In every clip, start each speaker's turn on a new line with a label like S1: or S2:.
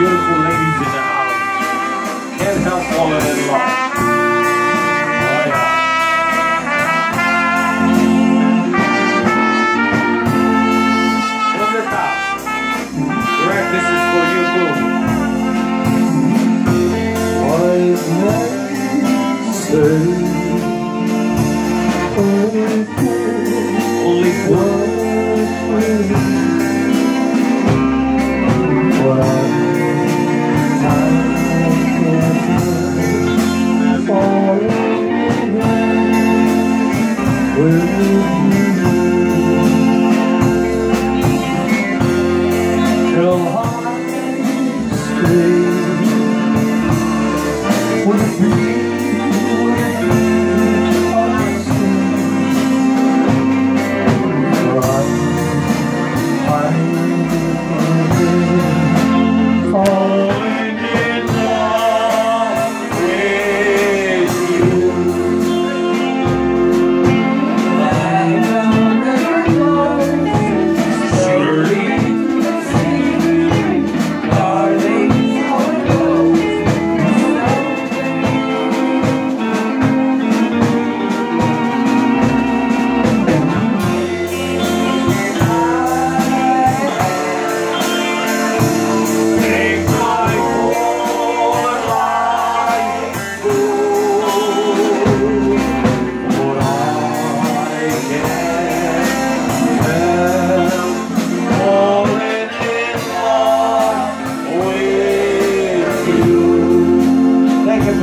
S1: beautiful ladies in the house. Can't help falling in love. Oh, yeah. The top. Is for you too. Only Falling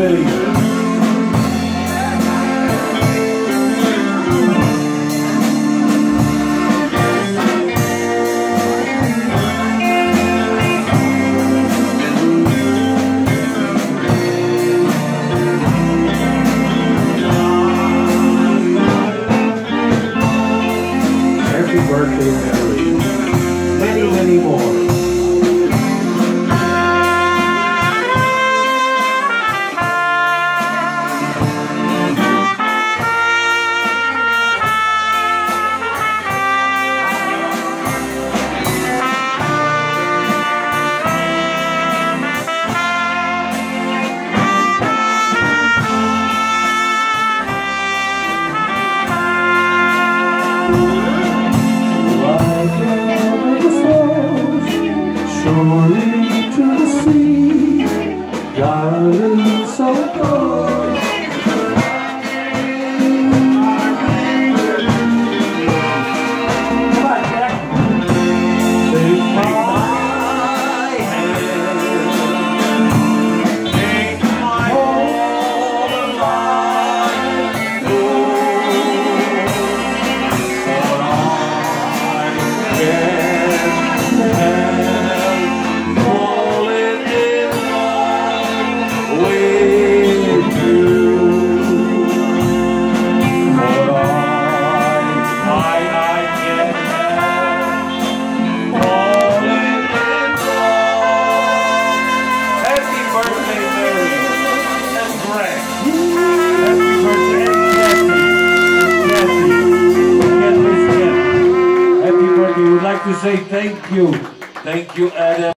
S1: Happy birthday, Mary. Many, many more.
S2: Surely to the sea, darling, so good.
S1: To say thank you. Thank you, Adam.